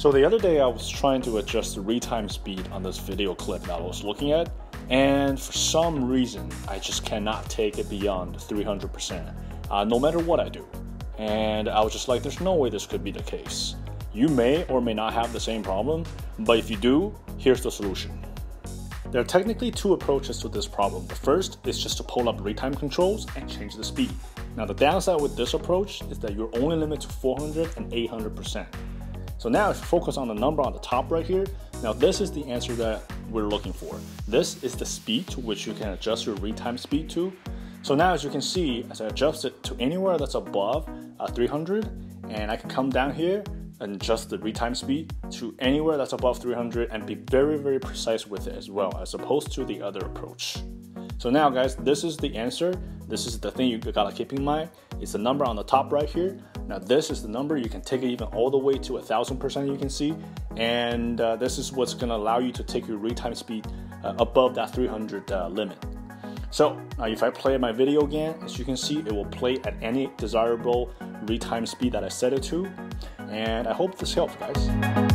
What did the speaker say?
So the other day I was trying to adjust the retime speed on this video clip that I was looking at, and for some reason I just cannot take it beyond 300%, uh, no matter what I do. And I was just like, there's no way this could be the case. You may or may not have the same problem, but if you do, here's the solution. There are technically two approaches to this problem. The first is just to pull up retime controls and change the speed. Now the downside with this approach is that you're only limited to 400 and 800%. So now if you focus on the number on the top right here, now this is the answer that we're looking for. This is the speed to which you can adjust your retime speed to. So now as you can see, as I adjust it to anywhere that's above uh, 300, and I can come down here and adjust the retime speed to anywhere that's above 300 and be very, very precise with it as well, as opposed to the other approach. So now guys, this is the answer. This is the thing you gotta keep in mind. It's the number on the top right here. Now this is the number, you can take it even all the way to a thousand percent you can see. And uh, this is what's gonna allow you to take your retime speed uh, above that 300 uh, limit. So now if I play my video again, as you can see, it will play at any desirable retime speed that I set it to. And I hope this helps guys.